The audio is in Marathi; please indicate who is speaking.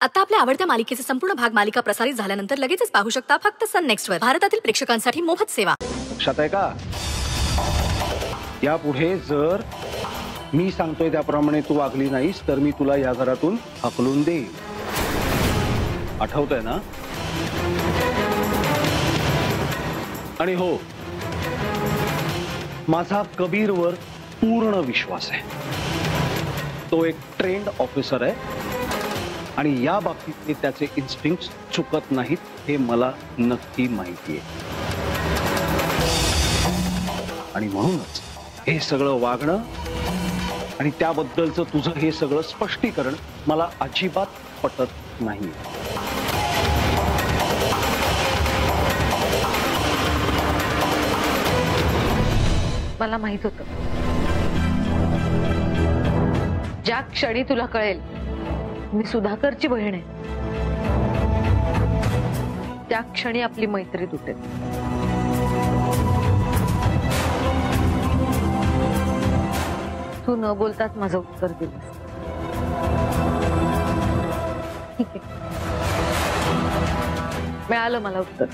Speaker 1: आता आपल्या आवडत्या मालिकेचे संपूर्ण भाग मालिका प्रसारित झाल्यानंतर लगेचच पाहू शकता फक्त सन नेक्स्ट वर. भारतातील प्रेक्षकांसाठी मोफत सेवा.
Speaker 2: लक्षात आहे का? यापुढे जर मी सांगतोय त्याप्रमाणे तू वागली नाहीस तर मी तुला या घरातून हकलून देईन. आठवतंय ना? आणि हो माझा कबीरवर पूर्ण विश्वास आहे. तो एक ट्रेंड ऑफिसर आहे. आणि या बाबतीतले त्याचे इन्स्टिंक्ट चुकत नाहीत, हे मला नक्की माहिती आहे. आणि म्हणूनच हे सगळं वागणं आणि त्याबद्दलचं तुझं हे सगळं स्पष्टीकरण मला अजिबात पटत नाही
Speaker 3: मला माहित होत. ज्या क्षणी तुला कळेल मी सुधाकरची बहीण आहे. त्या क्षणी आपली मैत्री तुटेल. तू न बोलताच माझं उत्तर दिलं ठीक आहे. मिळालं मला उत्तर.